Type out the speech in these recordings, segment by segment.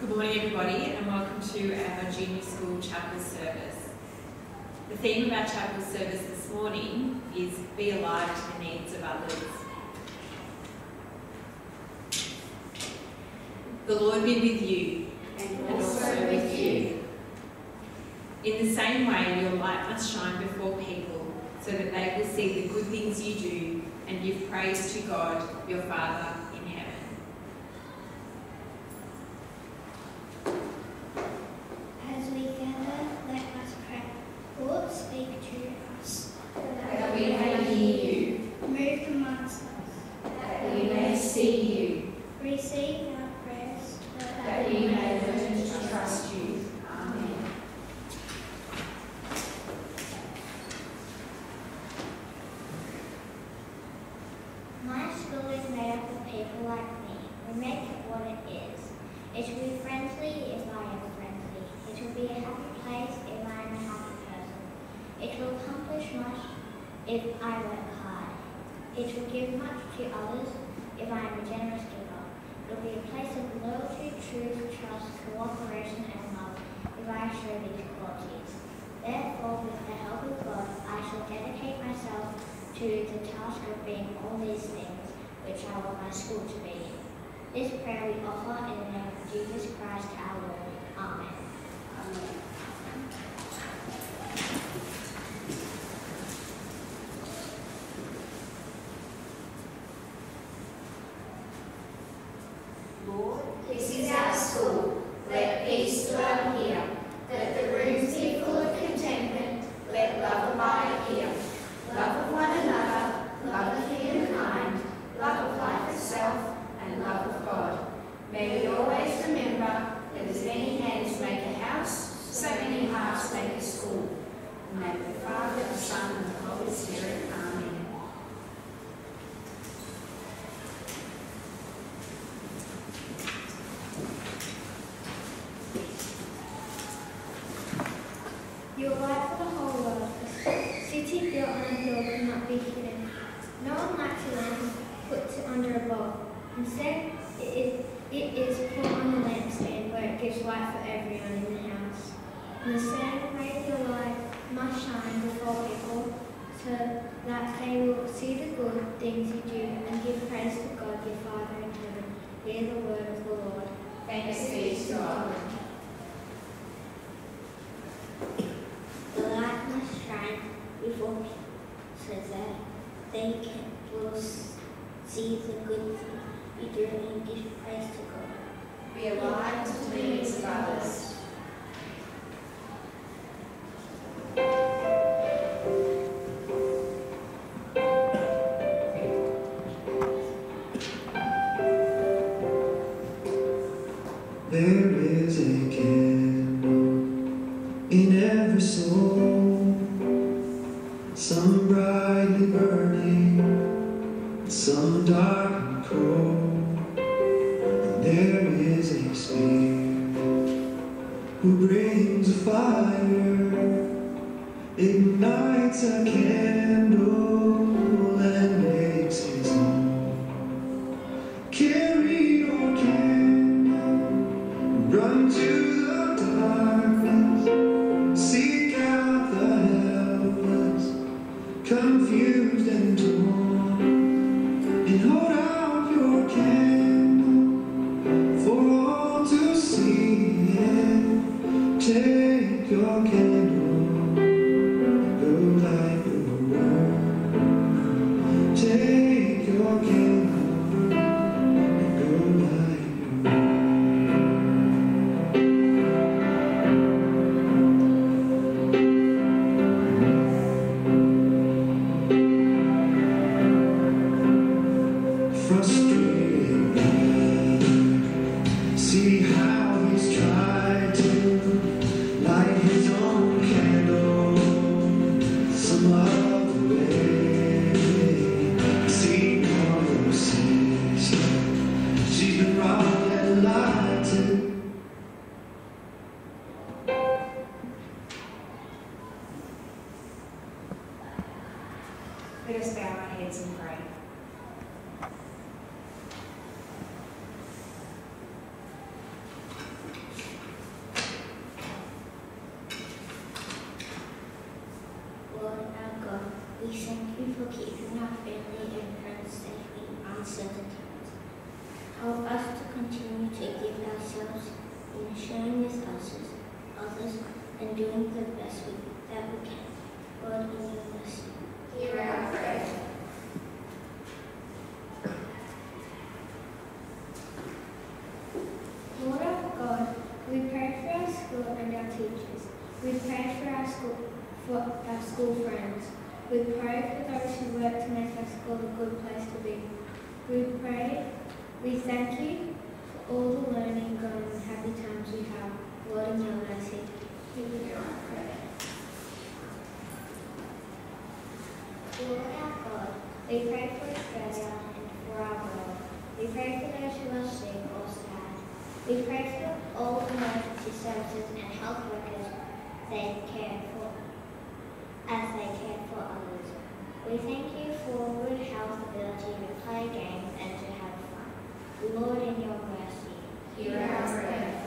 Good morning, everybody, and welcome to our junior school chapel service. The theme of our chapel service this morning is Be Alive to the Needs of Others. The Lord be with you. And also with you. In the same way, your light must shine before people so that they will see the good things you do and give praise to God, your Father in heaven. As we gather, let us pray. Lord, speak to us. That we may hear you, Move amongst us. that we may see you, Receive our prayers. that we may learn to trust you. Amen. My school is made up of people like We make it what it is. It will be friendly if I am friendly. It will be a happy place if I am a happy person. It will accomplish much if I work hard. It will give much to others if I am a generous giver. It will be a place of loyalty, truth, trust, cooperation, and love if I show these qualities. Therefore, with the help of God, I shall dedicate myself to the task of being all these things which I want my school to be. This prayer we offer in the name of Jesus Christ our Lord. Amen. Lord, this is our school. Let peace dwell here. Let the rooms be full of contentment. Let love abide here. Love of one another, love of humankind, love of life itself, and love of God. May we always remember that as many hands make a house, so many hearts make a school. In the name of the Father, the Son, and the Holy Spirit. Amen. You are light for the whole world. A city built on a hill cannot be hidden. No one lights a lamp puts it under a bowl. Instead, it is, it is put on the lampstand where it gives light for everyone in the house. In the same way, your light must shine before people so that they will see the good things you do and give praise to God your Father in heaven. Hear the word of the Lord. Thanks be to God. The light must shine before people so that they can will see the good things you do and give praise to God. Be alive to the needs of others. There is a spirit who brings a fire, ignites a candle, and makes his own. Carry your candle. Run to the our school a good place to be. We pray, we thank you for all the learning, going and happy times we have. Lord, in your mercy. Our prayer. Lord our God, we pray for Australia and for our world. We pray for those who are sick or sad. We pray for all emergency services and health workers they care for, as they care for others. We thank you for good health, ability to play games and to have fun. Lord, in your mercy, Hear our prayer.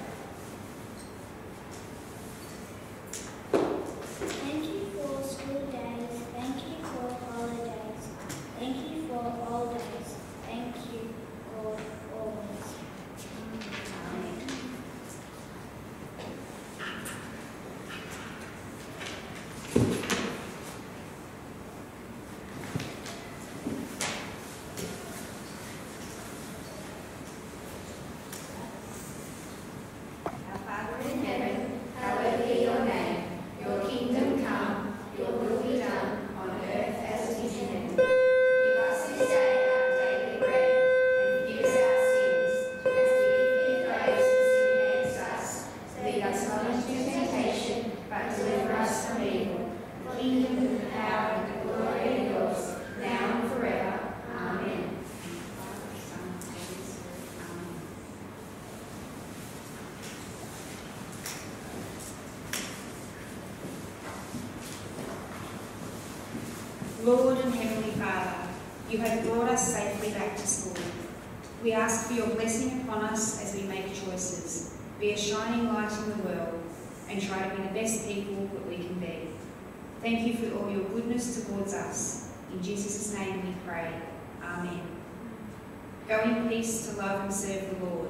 Thank you for school days. Thank you for holidays. Thank you for all days. Thank you for always. Amen. Our Father in heaven, hallowed be your name. Your kingdom come, your will be done on earth as it is in heaven. Give us this day our daily bread, and forgive us our sins, as we forgive those who sin against us. Lead us not into temptation, but deliver us from evil. For the kingdom, the power, and the glory are yours, now and forever. Amen. Father, Son, and Holy Spirit. Amen. Lord and Heavenly Father, you have brought us safely back to school. We ask for your blessing upon us as we make choices, be a shining light in the world, and try to be the best people that we can be. Thank you for all your goodness towards us. In Jesus' name we pray. Amen. Go in peace to love and serve the Lord.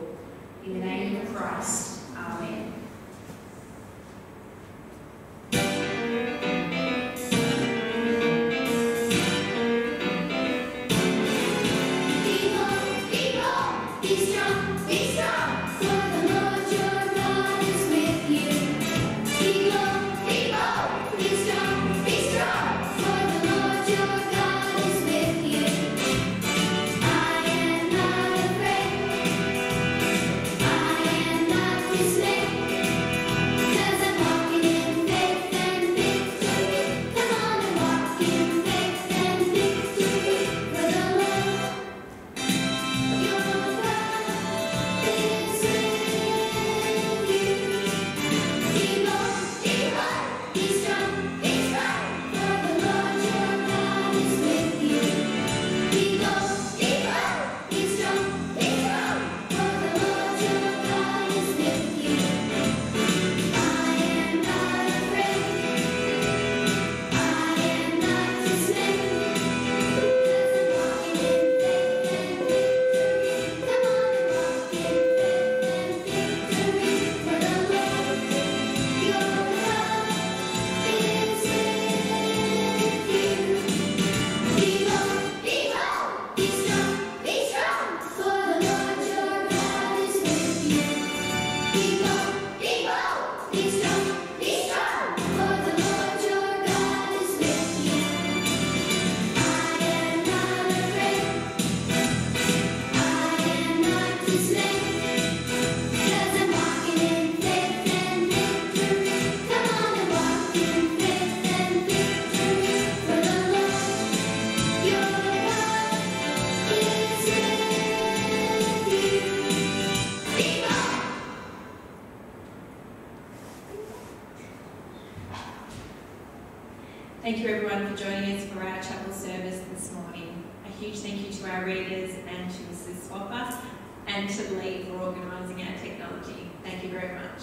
In the name of Christ. Amen. Thank you everyone for joining us for our chapel service this morning. A huge thank you to our readers and to Mrs. Swapper and to Lee for organising our technology. Thank you very much.